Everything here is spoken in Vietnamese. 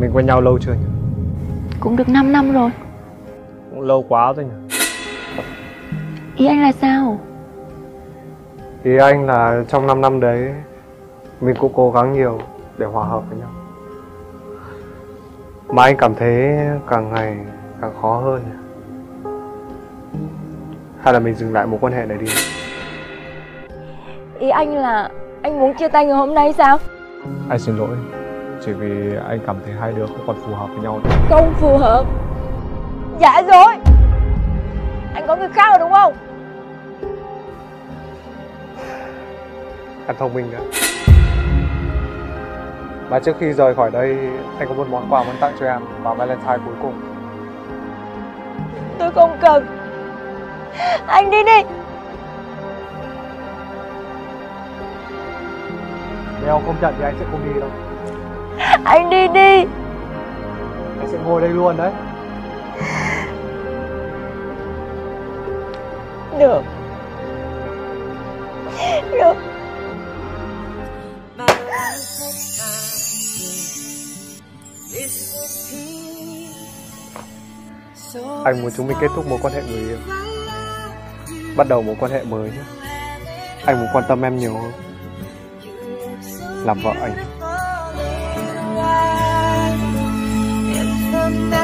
Mình quen nhau lâu chưa nhỉ? Cũng được 5 năm rồi Cũng lâu quá rồi nhỉ? Ý anh là sao? Ý anh là trong 5 năm đấy Mình cũng cố gắng nhiều để hòa hợp với nhau Mà anh cảm thấy càng ngày càng khó hơn nhỉ? Hay là mình dừng lại mối quan hệ này đi Ý anh là anh muốn chia tay ngày hôm nay sao? Anh xin lỗi Chỉ vì anh cảm thấy hai đứa không còn phù hợp với nhau. Nữa Không phù hợp. Dạ rồi Anh có người khác rồi đúng không? Em thông minh đấy Và trước khi rời khỏi đây Anh có một món quà muốn tặng cho em Vào Valentine cuối cùng. Tôi không cần. Anh đi đi. Nếu ông không nhận thì anh sẽ không đi đâu Anh đi đi. Anh sẽ ngồi đây luôn đấy. Được. Được. Anh muốn chúng mình kết thúc mối quan hệ người yêu. Bắt đầu mối quan hệ mới nhé. Anh muốn quan tâm em nhiều hơn. Làm vợ anh one